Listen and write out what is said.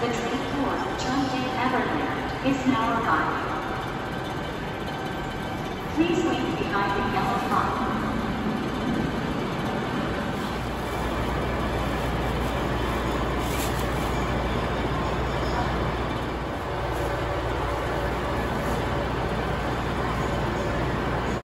the train for John Day Everland is now arriving.